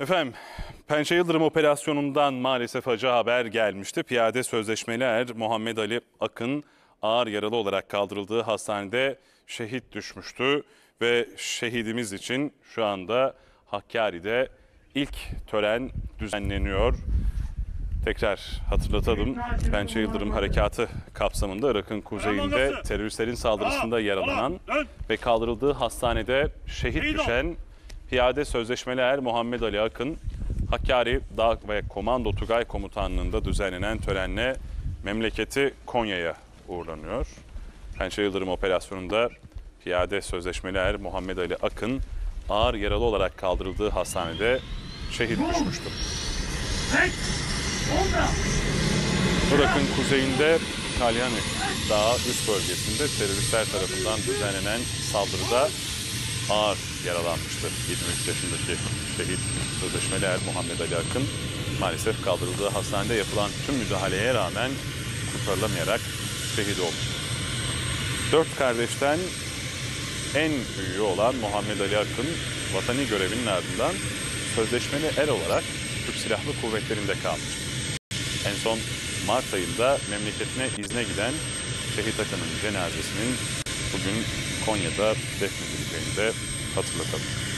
Efendim, Pençe Yıldırım operasyonundan maalesef acı haber gelmişti. Piyade sözleşmeli er Muhammed Ali Akın ağır yaralı olarak kaldırıldığı hastanede şehit düşmüştü. Ve şehidimiz için şu anda Hakkari'de ilk tören düzenleniyor. Tekrar hatırlatalım. Pençe Yıldırım Harekatı kapsamında Irak'ın kuzeyinde teröristlerin saldırısında yaralanan ve kaldırıldığı hastanede şehit düşen Piyade Sözleşmeli Er Muhammed Ali Akın, Hakkari Dağ ve Komando Tugay Komutanlığı'nda düzenlenen törenle memleketi Konya'ya uğurlanıyor. Pençe Yıldırım operasyonunda Piyade Sözleşmeli Er Muhammed Ali Akın ağır yaralı olarak kaldırıldığı hastanede şehit düşmüştü. Irak'ın kuzeyinde Kalyani Dağı üst bölgesinde teröristler tarafından düzenlenen saldırıda ağır yaralanmıştı. 23 yaşındaki şehit sözleşmeli er Muhammed Ali Akın maalesef kaldırıldığı hastanede yapılan tüm müdahaleye rağmen kurtarılamayarak şehit olmuştu. Dört kardeşten en büyüğü olan Muhammed Ali Akın vatani görevinin ardından sözleşmeli er olarak Türk Silahlı Kuvvetleri'nde kalmıştı. En son Mart ayında memleketine izne giden Şehit Akın'ın cenazesinin bugün Konya'da defnedileceğini de hatırlatalım.